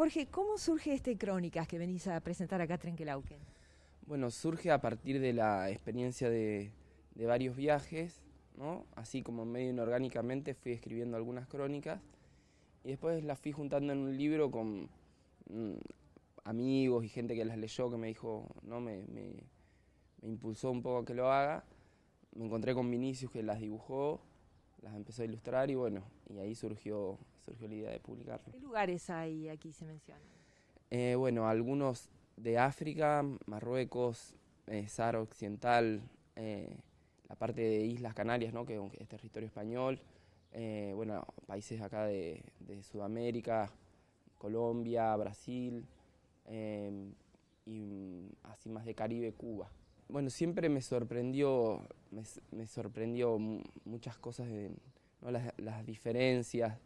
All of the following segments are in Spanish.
Jorge, ¿cómo surge este Crónicas que venís a presentar acá a Trenquelauquen? Bueno, surge a partir de la experiencia de, varios viajes, ¿no? Así como medio inorgánicamente fui escribiendo algunas crónicas y después las fui juntando en un libro con mm, amigos y gente que las leyó que me dijo, no, me, me, me impulsó un poco a que lo haga. Me encontré con Vinicius que las dibujó las empezó a ilustrar y bueno, y ahí surgió, surgió la idea de publicarlo. ¿Qué lugares hay aquí se mencionan? Eh, bueno, algunos de África, Marruecos, eh, Sahara Occidental, eh, la parte de Islas Canarias, ¿no? que es territorio español, bueno, países acá de, de Sudamérica, Colombia, Brasil, y así más de Caribe, Cuba. Bueno, siempre me sorprendió, me, sorprendió muchas cosas, las, diferencias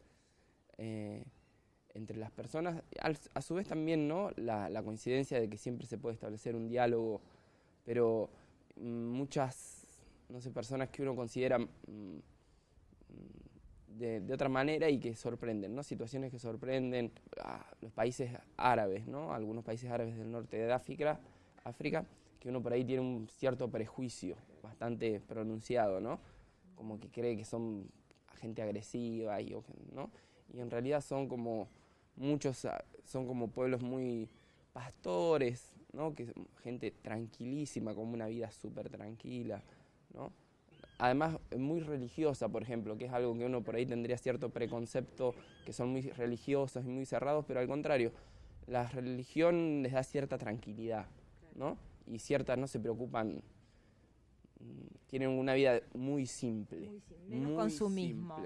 eh, entre las personas, a su vez también ¿no? La, coincidencia de que siempre se puede establecer un diálogo, pero muchas, no sé, personas que uno considera mm, de, otra manera y que sorprenden, ¿no? Situaciones que sorprenden a los países árabes, ¿no? Algunos países árabes del norte de África, África que uno por ahí tiene un cierto prejuicio bastante pronunciado, ¿no? Como que cree que son gente agresiva y, ¿no? Y en realidad son como muchos, ah, son como pueblos muy pastores, ¿no? Que gente tranquilísima, como una vida súper tranquila, ¿no? Además, muy religiosa, por ejemplo, que es algo que uno por ahí tendría cierto preconcepto, que son muy religiosos y muy cerrados, pero al contrario, la religión les da cierta tranquilidad, ¿no? Y ciertas no se preocupan, tienen una vida muy simple. menos consumismo.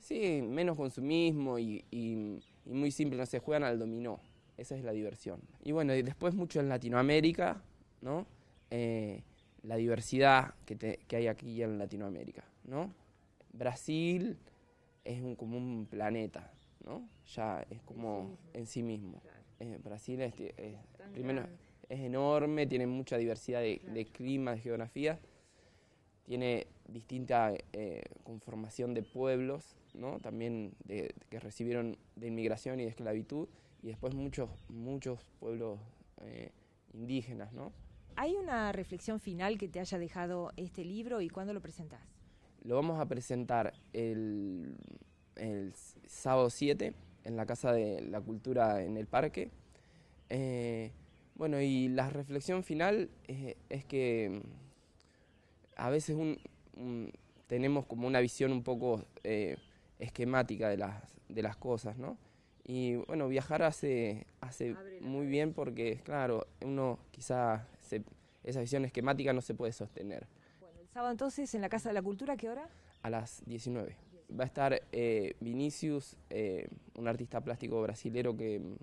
Sí, menos consumismo y, y, muy simple, no se juegan al dominó. Esa es la diversión. Y bueno, y después mucho en Latinoamérica, ¿no? Eh, la diversidad que, que, hay aquí en Latinoamérica, ¿no? Brasil es un, como un planeta, ¿no? Ya es como en sí mismo. Eh, Brasil es, primero, es enorme, tiene mucha diversidad de, clima, de geografía, tiene distinta eh, conformación de pueblos, ¿no? también de, que recibieron de inmigración y de esclavitud, y después muchos, muchos pueblos eh, indígenas. ¿no? ¿Hay una reflexión final que te haya dejado este libro y cuándo lo presentás? Lo vamos a presentar el, el sábado 7 en la Casa de la Cultura en el Parque. Eh, bueno, y la reflexión final es, que mm, a veces tenemos como una visión un poco eh, esquemática de las, de las cosas, ¿no? Y bueno, viajar hace, hace muy bien porque, claro, uno quizá esa visión esquemática no se puede sostener. Bueno, el sábado entonces en la Casa de la Cultura, ¿qué hora? A las 19. Va a estar eh, Vinicius, eh, un artista plástico brasilero que... Mm,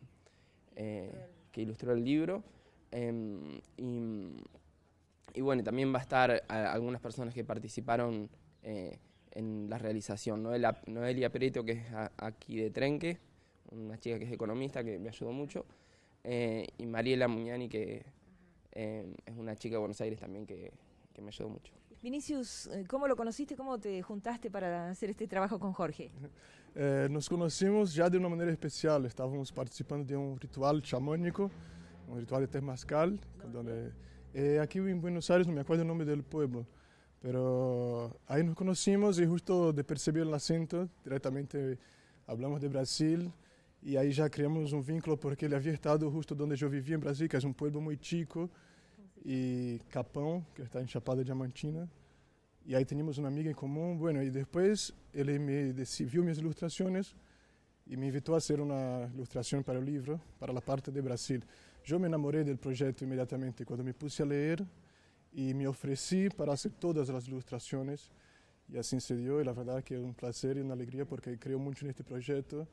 que ilustró el libro. Em, y, bueno, también va a estar algunas personas que participaron eh, en la realización. Noelia, Noelia que es aquí de Trenque, una chica que es economista, que me ayudó mucho. Eh, y Mariela Muñani, que em, es una chica de Buenos Aires también que, que me ayudó mucho. Vinicius, eh, ¿cómo lo conociste? ¿Cómo te juntaste para hacer este trabajo con Jorge? Eh, nos conocimos ya de una manera especial. Estábamos participando de un ritual chamónico, un ritual de Temazcal, donde, eh, aquí en Buenos Aires, no me acuerdo el nombre del pueblo, pero ahí nos conocimos y justo de percibir el acento, directamente hablamos de Brasil y ahí ya creamos un vínculo porque él había estado justo donde yo vivía en Brasil, que es un pueblo muy chico, y Capão, que está en Chapada Diamantina. Y ahí teníamos una amiga en común. Bueno, y después él me vio mis ilustraciones y me invitó a hacer una ilustración para el libro, para la parte de Brasil. Yo me enamoré del proyecto inmediatamente cuando me puse a leer y me ofrecí para hacer todas las ilustraciones. Y así se dio, y la verdad que es un placer y una alegría porque creo mucho en este proyecto.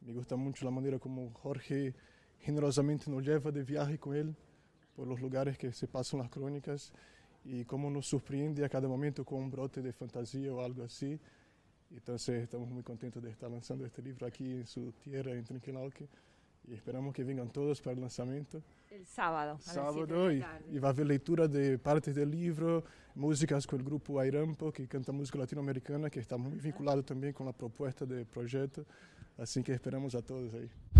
Me gusta mucho la manera como Jorge generosamente nos lleva de viaje con él por los lugares que se pasan las crónicas y cómo nos sorprende a cada momento con un brote de fantasía o algo así. Entonces estamos muy contentos de estar lanzando este libro aquí en su tierra, en Trinquelauque, y esperamos que vengan todos para el lanzamiento. El sábado. sábado y, y, va a haber lectura de partes del libro, músicas con el grupo Airampo, que canta música latinoamericana, que está muy vinculado también con la propuesta del proyecto. Así que esperamos a todos ahí.